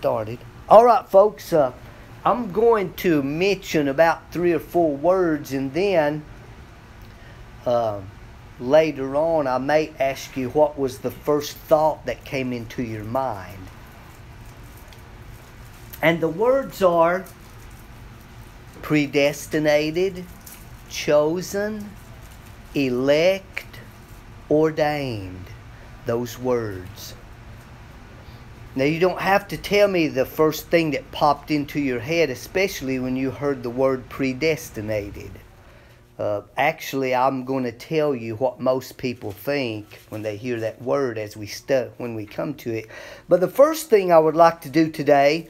started. All right, folks. Uh, I'm going to mention about three or four words, and then uh, later on, I may ask you what was the first thought that came into your mind. And the words are predestinated, chosen, elect, ordained. Those words. Now, you don't have to tell me the first thing that popped into your head, especially when you heard the word predestinated. Uh, actually, I'm going to tell you what most people think when they hear that word as we stu- when we come to it. But the first thing I would like to do today,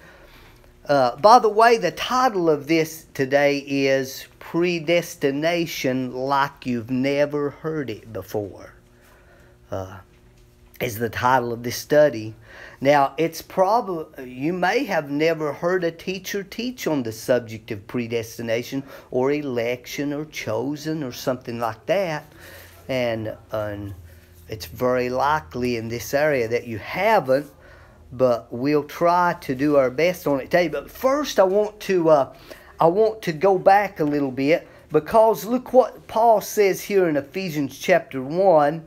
uh, by the way, the title of this today is Predestination Like You've Never Heard It Before. Uh, is the title of this study. Now, it's probably, you may have never heard a teacher teach on the subject of predestination or election or chosen or something like that. And, and it's very likely in this area that you haven't, but we'll try to do our best on it today. But first, I want to, uh, I want to go back a little bit because look what Paul says here in Ephesians chapter 1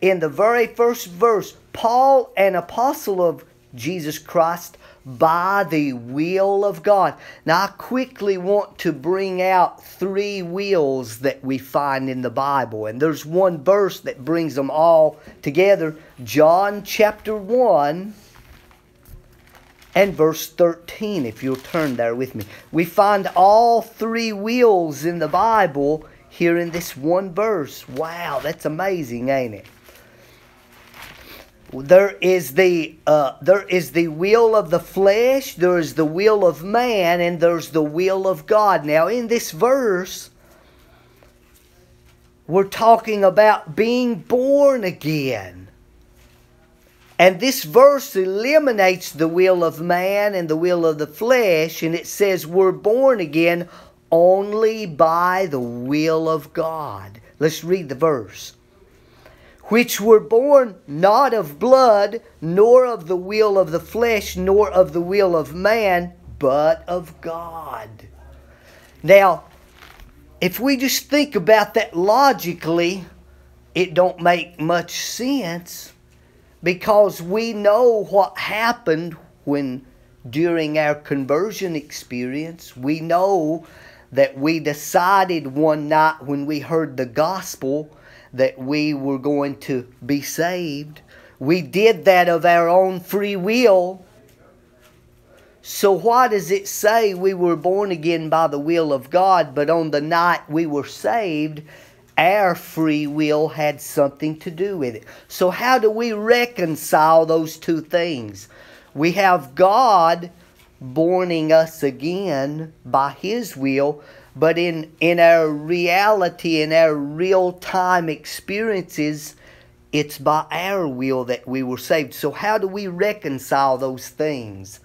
in the very first verse, Paul, an apostle of Jesus Christ, by the will of God. Now, I quickly want to bring out three wills that we find in the Bible. And there's one verse that brings them all together John chapter 1 and verse 13, if you'll turn there with me. We find all three wills in the Bible here in this one verse. Wow, that's amazing, ain't it? There is the uh, there is the will of the flesh there is the will of man and there's the will of god. Now in this verse we're talking about being born again. And this verse eliminates the will of man and the will of the flesh and it says we're born again only by the will of god. Let's read the verse which were born not of blood, nor of the will of the flesh, nor of the will of man, but of God. Now, if we just think about that logically, it don't make much sense because we know what happened when during our conversion experience, we know that we decided one night when we heard the gospel that we were going to be saved. We did that of our own free will. So, why does it say we were born again by the will of God, but on the night we were saved, our free will had something to do with it? So, how do we reconcile those two things? We have God borning us again by His will, but in, in our reality, in our real time experiences, it's by our will that we were saved. So, how do we reconcile those things?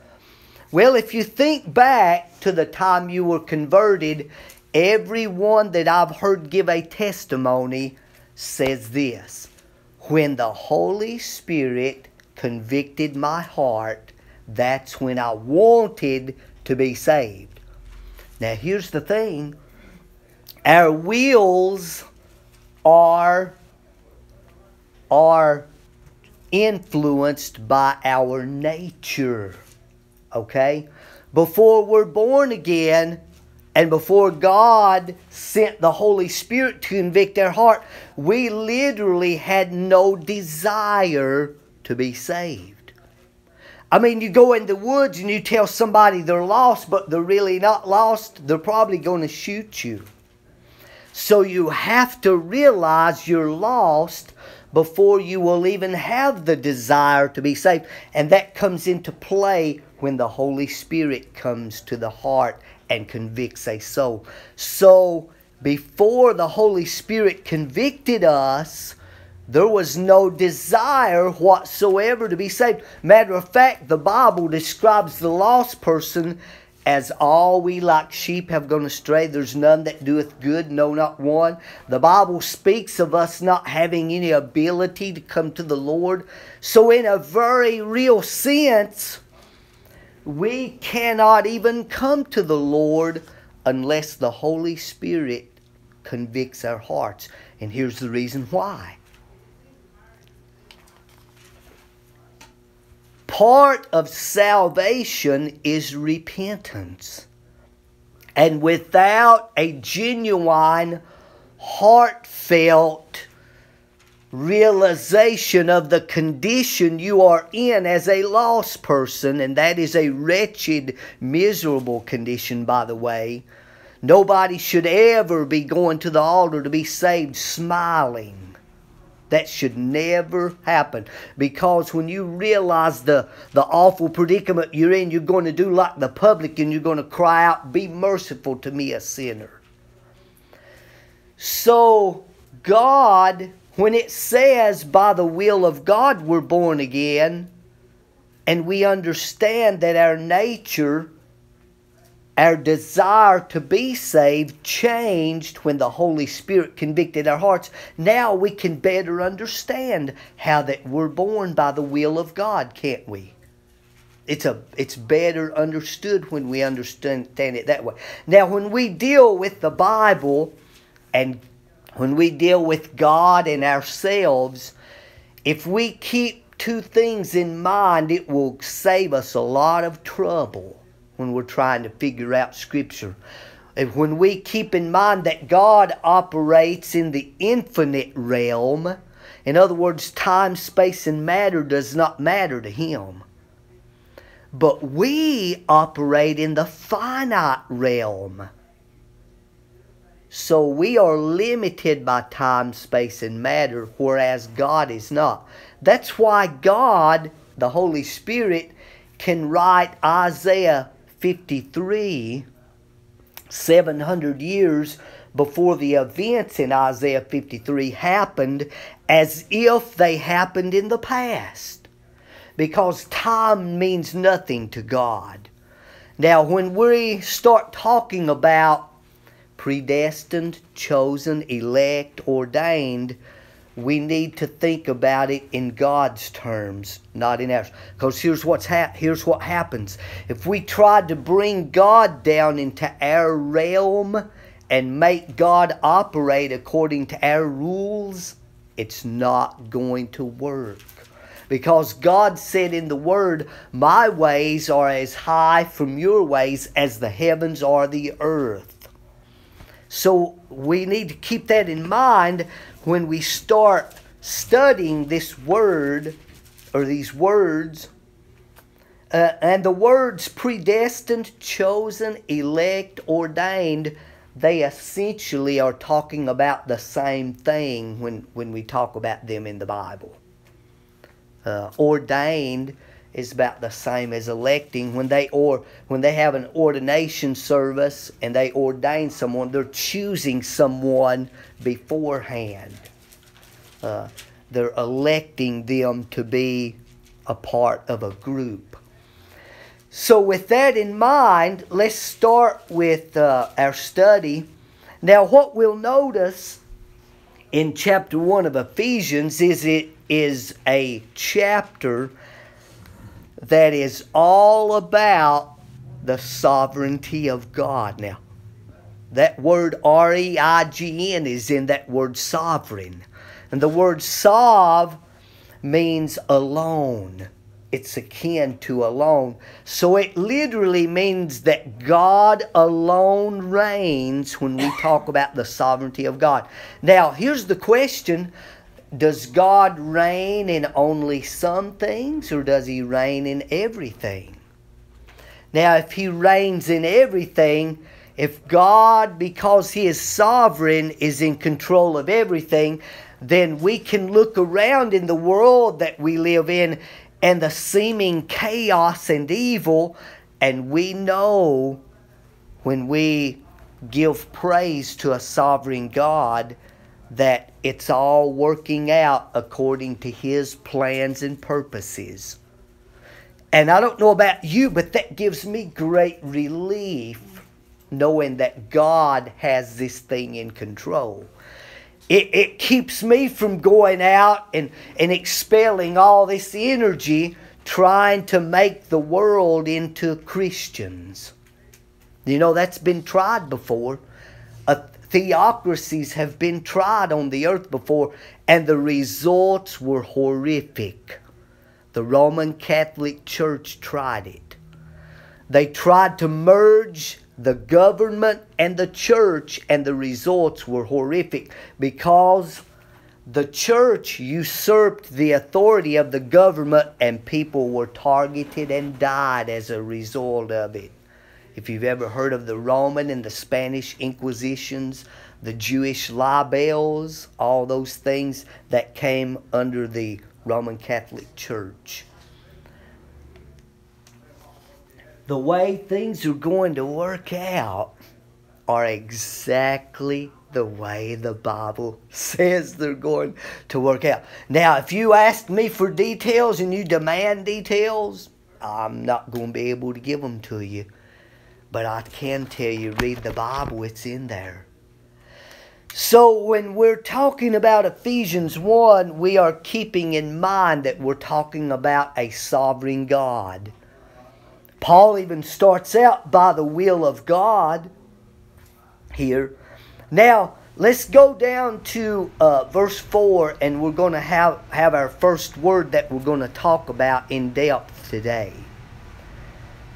Well, if you think back to the time you were converted, everyone that I've heard give a testimony says this When the Holy Spirit convicted my heart, that's when I wanted to be saved. Now, here's the thing our wills are, are influenced by our nature. Okay? Before we're born again, and before God sent the Holy Spirit to convict our heart, we literally had no desire to be saved. I mean, you go in the woods and you tell somebody they're lost, but they're really not lost, they're probably going to shoot you. So you have to realize you're lost before you will even have the desire to be saved. And that comes into play when the Holy Spirit comes to the heart and convicts a soul. So before the Holy Spirit convicted us, there was no desire whatsoever to be saved. Matter of fact, the Bible describes the lost person as all we like sheep have gone astray. There's none that doeth good, no, not one. The Bible speaks of us not having any ability to come to the Lord. So, in a very real sense, we cannot even come to the Lord unless the Holy Spirit convicts our hearts. And here's the reason why. Part of salvation is repentance. And without a genuine, heartfelt realization of the condition you are in as a lost person, and that is a wretched, miserable condition, by the way. Nobody should ever be going to the altar to be saved smiling. That should never happen. Because when you realize the, the awful predicament you're in, you're going to do like the publican You're going to cry out, Be merciful to me, a sinner. So, God when it says by the will of God we're born again, and we understand that our nature, our desire to be saved changed when the Holy Spirit convicted our hearts, now we can better understand how that we're born by the will of God, can't we? It's a it's better understood when we understand it that way. Now when we deal with the Bible and when we deal with God and ourselves, if we keep two things in mind, it will save us a lot of trouble when we're trying to figure out Scripture. And when we keep in mind that God operates in the infinite realm, in other words, time, space, and matter does not matter to Him. But we operate in the finite realm. So we are limited by time, space, and matter, whereas God is not. That's why God, the Holy Spirit, can write Isaiah 53 700 years before the events in Isaiah 53 happened as if they happened in the past. Because time means nothing to God. Now, when we start talking about predestined, chosen, elect, ordained, we need to think about it in God's terms, not in ours. Because here's what's hap- here's what happens. If we try to bring God down into our realm and make God operate according to our rules, it's not going to work. Because God said in the Word, My ways are as high from your ways as the heavens are the earth. So we need to keep that in mind when we start studying this word or these words. Uh, and the words predestined, chosen, elect, ordained, they essentially are talking about the same thing when, when we talk about them in the Bible. Uh, ordained is about the same as electing when they or when they have an ordination service and they ordain someone they're choosing someone beforehand uh, they're electing them to be a part of a group so with that in mind let's start with uh, our study now what we'll notice in chapter 1 of ephesians is it is a chapter that is all about the sovereignty of God. Now, that word R E I G N is in that word sovereign. And the word sov means alone. It's akin to alone. So it literally means that God alone reigns when we talk about the sovereignty of God. Now, here's the question does God reign in only some things or does he reign in everything? Now, if he reigns in everything, if God, because he is sovereign, is in control of everything, then we can look around in the world that we live in and the seeming chaos and evil, and we know when we give praise to a sovereign God that it's all working out according to His plans and purposes. And I don't know about you, but that gives me great relief knowing that God has this thing in control. It, it keeps me from going out and, and expelling all this energy trying to make the world into Christians. You know, that's been tried before. Theocracies have been tried on the earth before, and the results were horrific. The Roman Catholic Church tried it. They tried to merge the government and the church, and the results were horrific because the church usurped the authority of the government, and people were targeted and died as a result of it. If you've ever heard of the Roman and the Spanish Inquisitions, the Jewish libels, all those things that came under the Roman Catholic Church. The way things are going to work out are exactly the way the Bible says they're going to work out. Now, if you ask me for details and you demand details, I'm not going to be able to give them to you. But I can tell you, read the Bible, it's in there. So when we're talking about Ephesians 1, we are keeping in mind that we're talking about a sovereign God. Paul even starts out by the will of God here. Now, let's go down to uh, verse 4, and we're going to have, have our first word that we're going to talk about in depth today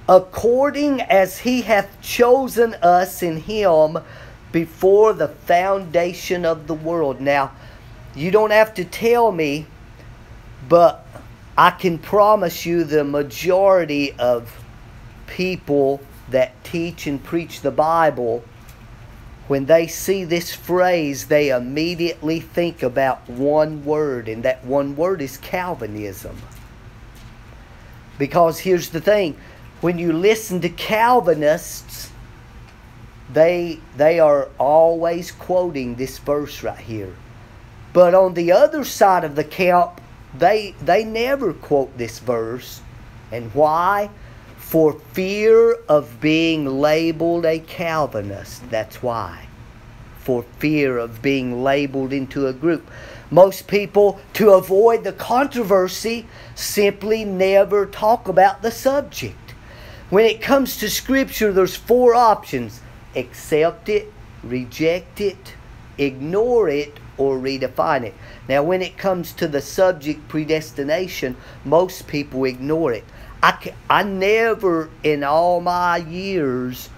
according as he hath chosen us in him before the foundation of the world. Now, you don't have to tell me, but I can promise you the majority of people that teach and preach the Bible, when they see this phrase, they immediately think about one word, and that one word is Calvinism. Because here's the thing when you listen to Calvinists, they they are always quoting this verse right here. But on the other side of the camp, they they never quote this verse. And why? For fear of being labeled a Calvinist. That's why. For fear of being labeled into a group. Most people, to avoid the controversy, simply never talk about the subject. When it comes to Scripture, there's four options accept it, reject it, ignore it, or redefine it. Now, when it comes to the subject predestination, most people ignore it. I, I never, in all my years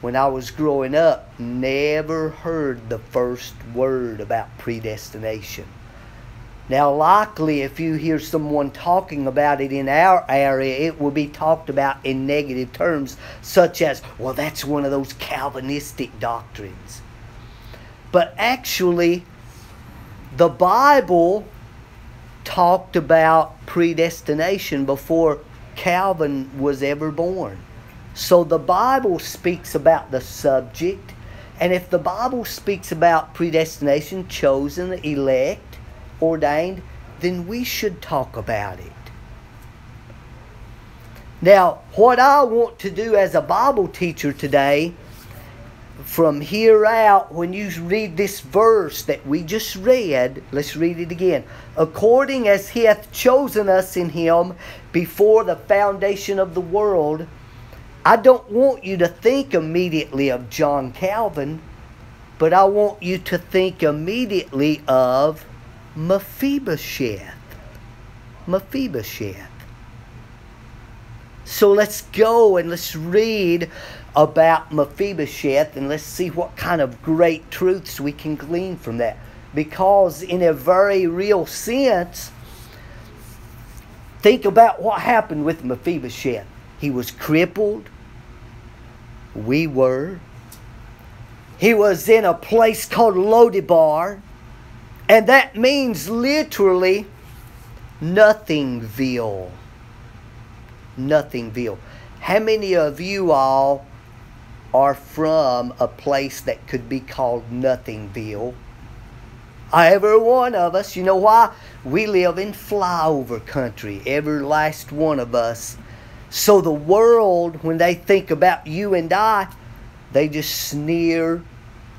when I was growing up, never heard the first word about predestination. Now, likely, if you hear someone talking about it in our area, it will be talked about in negative terms, such as, well, that's one of those Calvinistic doctrines. But actually, the Bible talked about predestination before Calvin was ever born. So the Bible speaks about the subject, and if the Bible speaks about predestination, chosen, elect, ordained, then we should talk about it. Now, what I want to do as a Bible teacher today, from here out, when you read this verse that we just read, let's read it again. According as he hath chosen us in him before the foundation of the world, I don't want you to think immediately of John Calvin, but I want you to think immediately of Mephibosheth. Mephibosheth. So let's go and let's read about Mephibosheth and let's see what kind of great truths we can glean from that. Because, in a very real sense, think about what happened with Mephibosheth. He was crippled. We were. He was in a place called Lodebar. And that means literally nothingville. Nothingville. How many of you all are from a place that could be called Nothingville? Every one of us. You know why? We live in flyover country. Every last one of us. So the world, when they think about you and I, they just sneer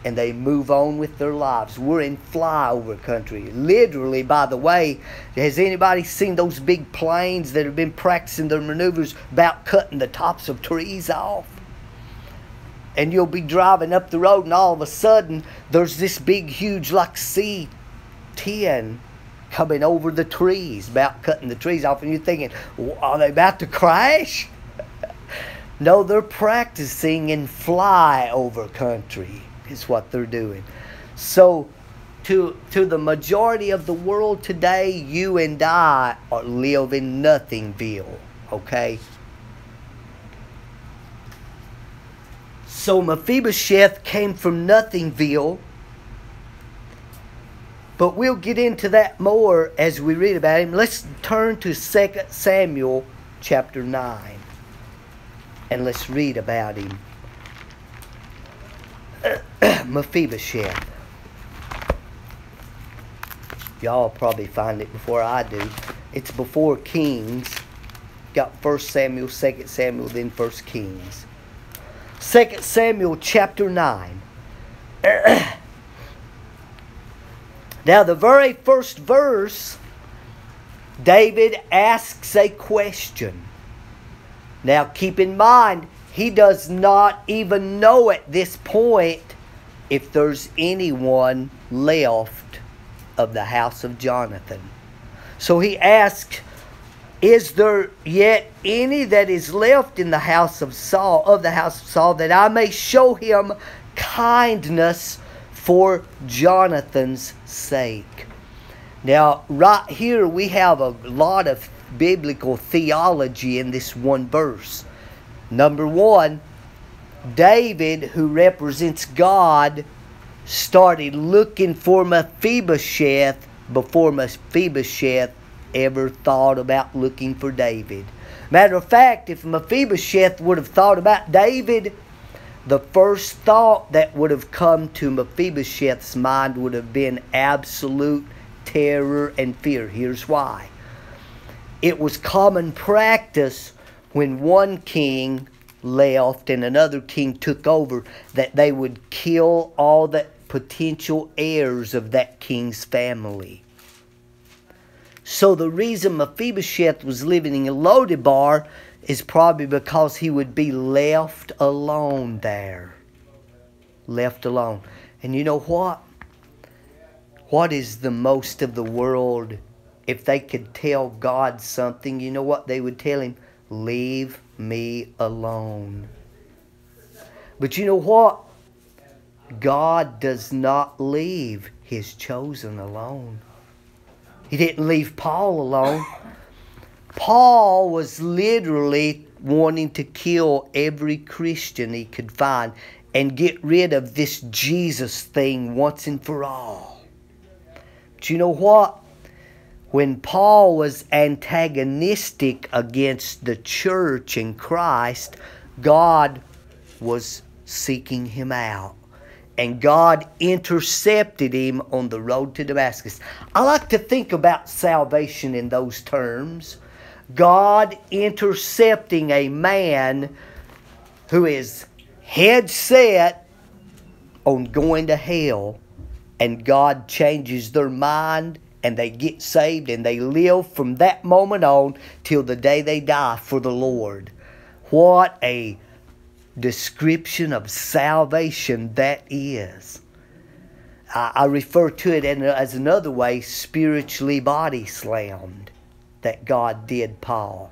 and they move on with their lives. We're in flyover country. Literally, by the way, has anybody seen those big planes that have been practicing their maneuvers about cutting the tops of trees off? And you'll be driving up the road, and all of a sudden, there's this big, huge, like C 10 coming over the trees, about cutting the trees off, and you're thinking, are they about to crash? no, they're practicing in flyover country is what they're doing. So, to, to the majority of the world today, you and I are live in Nothingville, okay? So Mephibosheth came from Nothingville, but we'll get into that more as we read about him. Let's turn to 2 Samuel chapter 9 and let's read about him. Mephibosheth. Y'all probably find it before I do. It's before Kings. Got 1 Samuel, 2 Samuel, then 1 Kings. 2 Samuel chapter 9. now, the very first verse, David asks a question. Now, keep in mind, he does not even know at this point if there's anyone left of the house of Jonathan. So he asks, Is there yet any that is left in the house of Saul, of the house of Saul, that I may show him kindness for Jonathan's sake? Now, right here we have a lot of biblical theology in this one verse. Number one, David, who represents God, started looking for Mephibosheth before Mephibosheth ever thought about looking for David. Matter of fact, if Mephibosheth would have thought about David, the first thought that would have come to Mephibosheth's mind would have been absolute terror and fear. Here's why. It was common practice when one king left and another king took over, that they would kill all the potential heirs of that king's family. So the reason Mephibosheth was living in Lodebar is probably because he would be left alone there. Left alone. And you know what? What is the most of the world? If they could tell God something, you know what they would tell him? Leave me alone. But you know what? God does not leave his chosen alone. He didn't leave Paul alone. Paul was literally wanting to kill every Christian he could find and get rid of this Jesus thing once and for all. But you know what? when Paul was antagonistic against the church in Christ, God was seeking him out. And God intercepted him on the road to Damascus. I like to think about salvation in those terms. God intercepting a man who is head set on going to hell, and God changes their mind and they get saved and they live from that moment on till the day they die for the Lord. What a description of salvation that is. I, I refer to it as another way spiritually body slammed that God did Paul.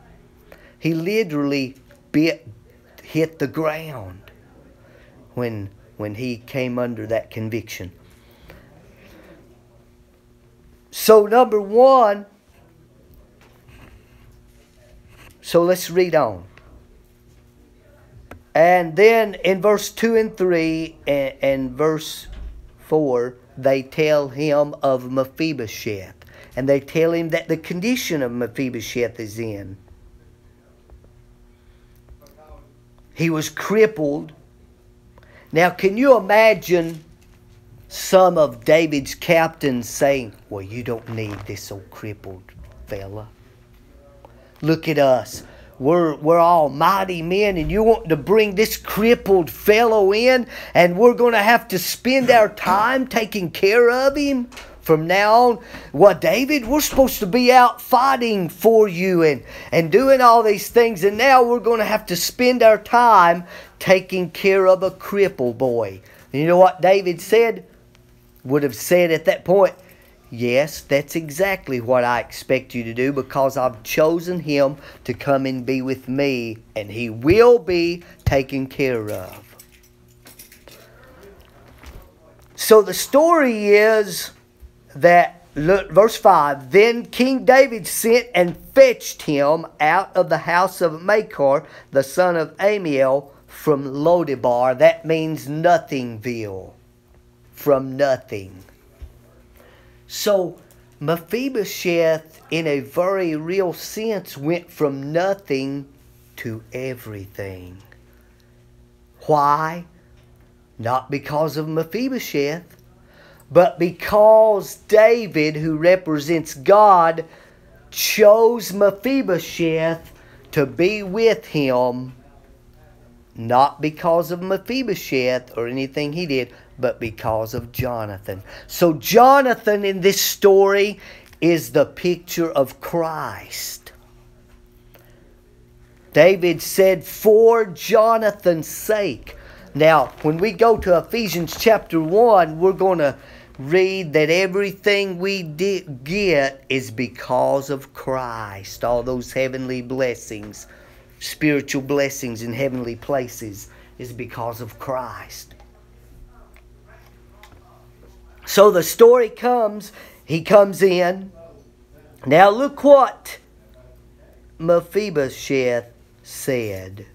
He literally bit, hit the ground when, when he came under that conviction. So, number one, so let's read on. And then in verse 2 and 3 and, and verse 4, they tell him of Mephibosheth. And they tell him that the condition of Mephibosheth is in. He was crippled. Now, can you imagine some of David's captains saying, Well, you don't need this old crippled fella. Look at us. We're, we're all mighty men, and you want to bring this crippled fellow in, and we're going to have to spend our time taking care of him from now on. Well, David, we're supposed to be out fighting for you and, and doing all these things, and now we're going to have to spend our time taking care of a cripple boy. And you know what David said? Would have said at that point, Yes, that's exactly what I expect you to do because I've chosen him to come and be with me, and he will be taken care of. So the story is that, look, verse 5 Then King David sent and fetched him out of the house of Machir, the son of Ammiel, from Lodebar. That means nothingville. From nothing. So Mephibosheth, in a very real sense, went from nothing to everything. Why? Not because of Mephibosheth, but because David, who represents God, chose Mephibosheth to be with him, not because of Mephibosheth or anything he did, but because of Jonathan. So, Jonathan in this story is the picture of Christ. David said, For Jonathan's sake. Now, when we go to Ephesians chapter 1, we're going to read that everything we did get is because of Christ. All those heavenly blessings, spiritual blessings in heavenly places, is because of Christ. So the story comes, he comes in. Now look what Mephibosheth said.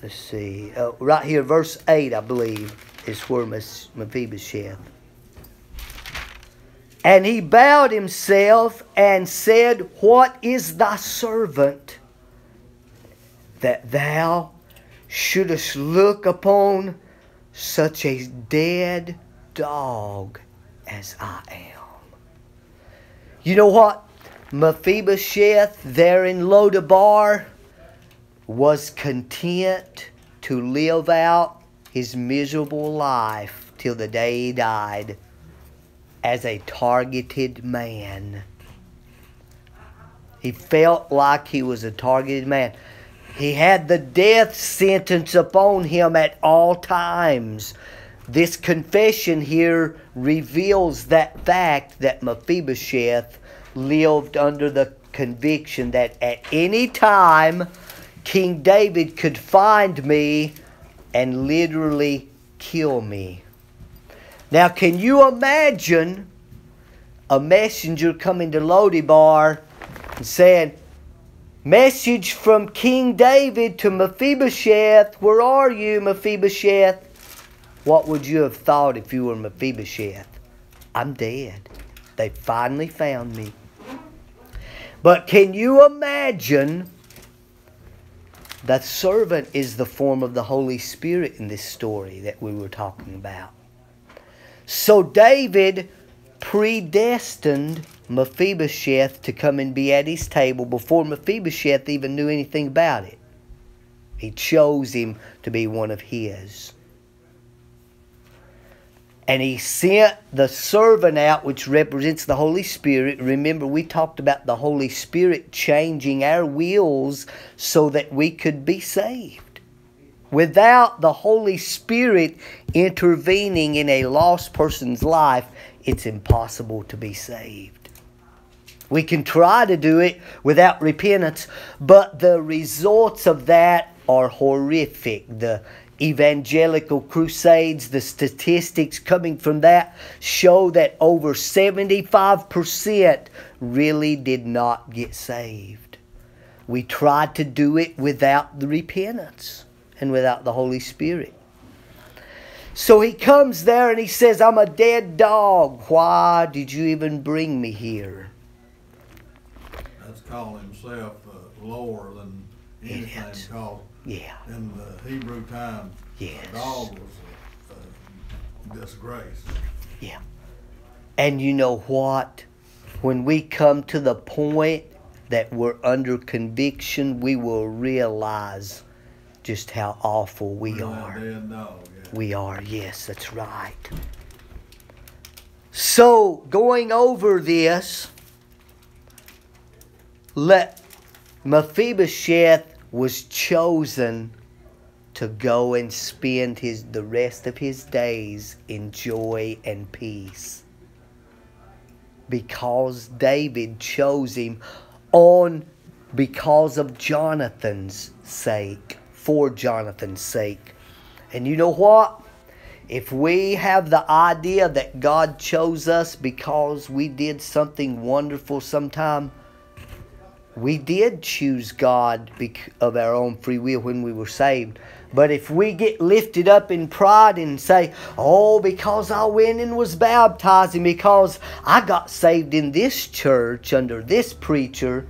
Let's see. Uh, right here, verse 8, I believe, is where Mephibosheth. And he bowed himself and said, What is thy servant that thou shouldst look upon such a dead dog as I am. You know what? Mephibosheth there in Lodebar was content to live out his miserable life till the day he died as a targeted man. He felt like he was a targeted man. He had the death sentence upon him at all times. This confession here reveals that fact that Mephibosheth lived under the conviction that at any time King David could find me and literally kill me. Now, can you imagine a messenger coming to Lodebar and saying, Message from King David to Mephibosheth. Where are you, Mephibosheth? What would you have thought if you were Mephibosheth? I'm dead. They finally found me. But can you imagine That servant is the form of the Holy Spirit in this story that we were talking about? So David predestined Mephibosheth to come and be at his table before Mephibosheth even knew anything about it. He chose him to be one of his. And he sent the servant out, which represents the Holy Spirit. Remember, we talked about the Holy Spirit changing our wills so that we could be saved. Without the Holy Spirit intervening in a lost person's life, it's impossible to be saved. We can try to do it without repentance, but the results of that are horrific. The evangelical crusades, the statistics coming from that show that over 75% really did not get saved. We tried to do it without the repentance and without the Holy Spirit. So he comes there and he says, I'm a dead dog. Why did you even bring me here? call himself uh, lower than anything called Yeah. in the Hebrew time. Yes. A dog was a, a disgrace. Yeah. And you know what? when we come to the point that we're under conviction, we will realize just how awful we We're are. yeah. We are, yes, that's right. So, going over this, let Mephibosheth was chosen to go and spend his the rest of his days in joy and peace. Because David chose him on because of Jonathan's sake, for Jonathan's sake. And you know what? If we have the idea that God chose us because we did something wonderful sometime, we did choose God of our own free will when we were saved. But if we get lifted up in pride and say, oh, because I went and was baptized and because I got saved in this church under this preacher,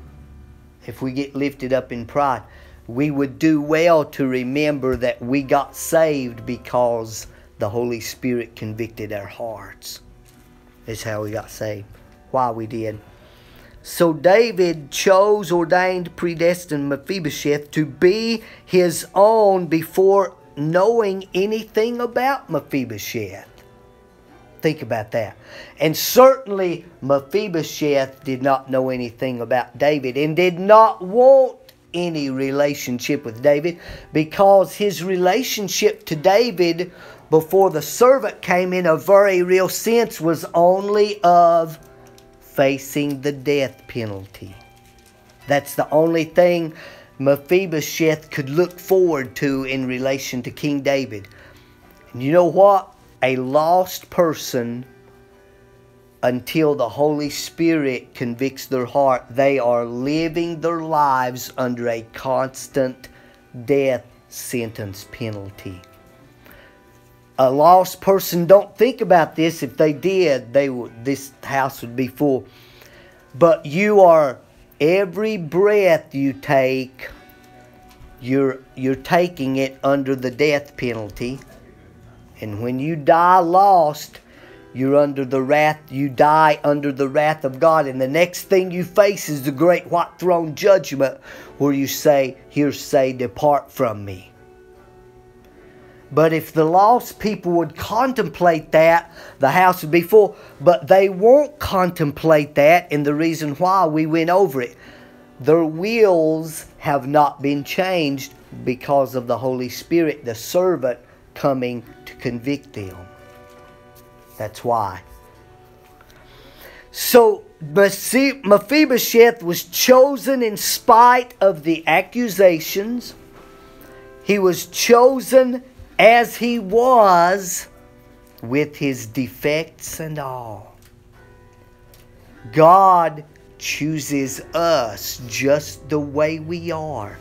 if we get lifted up in pride, we would do well to remember that we got saved because the Holy Spirit convicted our hearts. That's how we got saved. Why we did. So David chose, ordained, predestined Mephibosheth to be his own before knowing anything about Mephibosheth. Think about that. And certainly Mephibosheth did not know anything about David and did not want any relationship with David because his relationship to David before the servant came in a very real sense was only of facing the death penalty. That's the only thing Mephibosheth could look forward to in relation to King David. And you know what? A lost person, until the Holy Spirit convicts their heart, they are living their lives under a constant death sentence penalty. A lost person don't think about this. If they did they would this house would be full. But you are every breath you take you're you're taking it under the death penalty. And when you die lost you're under the wrath you die under the wrath of God and the next thing you face is the great white throne judgment where you say here say depart from me but if the lost people would contemplate that, the house would be full. But they won't contemplate that, and the reason why we went over it. Their wills have not been changed because of the Holy Spirit, the servant, coming to convict them. That's why. So Mephibosheth was chosen in spite of the accusations. He was chosen as he was with his defects and all. God chooses us just the way we are.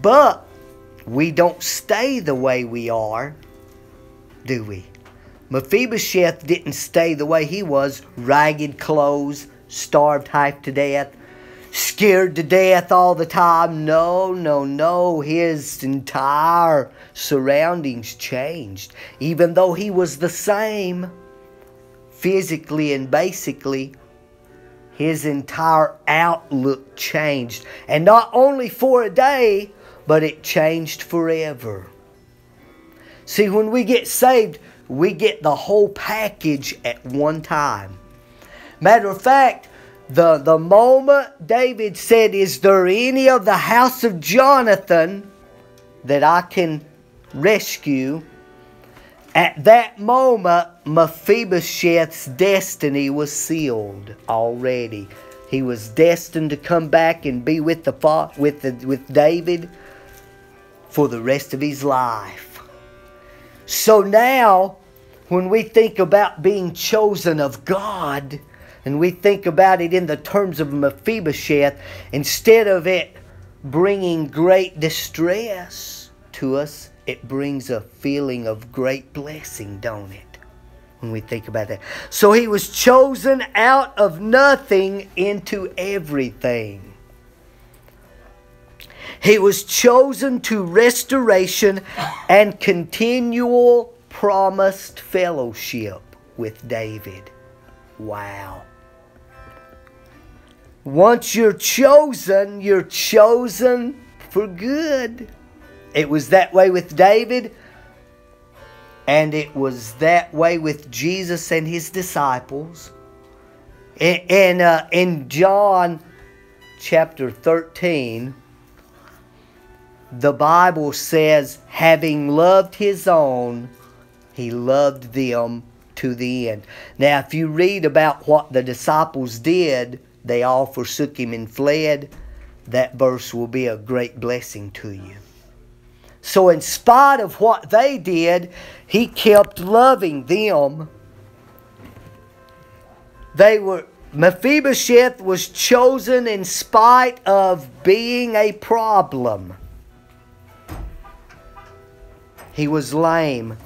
But we don't stay the way we are, do we? Mephibosheth didn't stay the way he was ragged clothes, starved half to death, scared to death all the time. No, no, no. His entire surroundings changed. Even though he was the same physically and basically, his entire outlook changed. And not only for a day, but it changed forever. See, when we get saved, we get the whole package at one time. Matter of fact, the, the moment David said, Is there any of the house of Jonathan that I can rescue? At that moment, Mephibosheth's destiny was sealed already. He was destined to come back and be with the with the, with David for the rest of his life. So now, when we think about being chosen of God, and we think about it in the terms of Mephibosheth, instead of it bringing great distress to us, it brings a feeling of great blessing, don't it? When we think about that. So he was chosen out of nothing into everything. He was chosen to restoration and continual promised fellowship with David. Wow. once you're chosen, you're chosen for good. It was that way with David, and it was that way with Jesus and his disciples. In, in, uh, in John chapter 13, the Bible says, having loved his own, he loved them to the end. Now, if you read about what the disciples did, they all forsook him and fled. That verse will be a great blessing to you. So, in spite of what they did, he kept loving them. They were Mephibosheth was chosen in spite of being a problem. He was lame.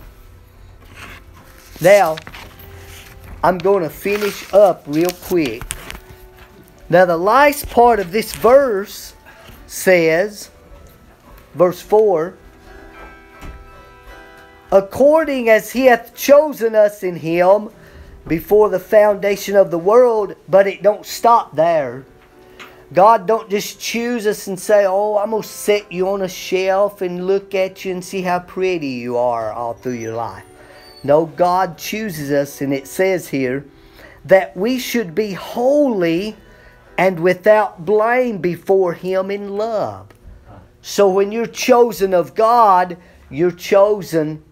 Now, I'm going to finish up real quick. Now, the last part of this verse says, verse 4 According as he hath chosen us in him before the foundation of the world, but it don't stop there. God don't just choose us and say, Oh, I'm going to set you on a shelf and look at you and see how pretty you are all through your life. No, God chooses us, and it says here that we should be holy and without blame before Him in love. So when you're chosen of God, you're chosen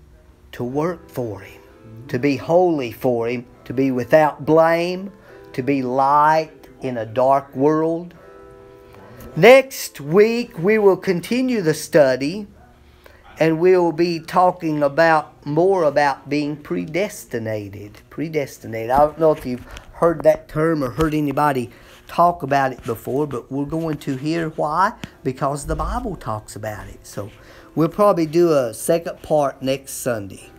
to work for Him, to be holy for Him, to be without blame, to be light in a dark world. Next week, we will continue the study and we'll be talking about more about being predestinated. Predestinated. I don't know if you've heard that term or heard anybody talk about it before, but we're going to hear why because the Bible talks about it. So we'll probably do a second part next Sunday.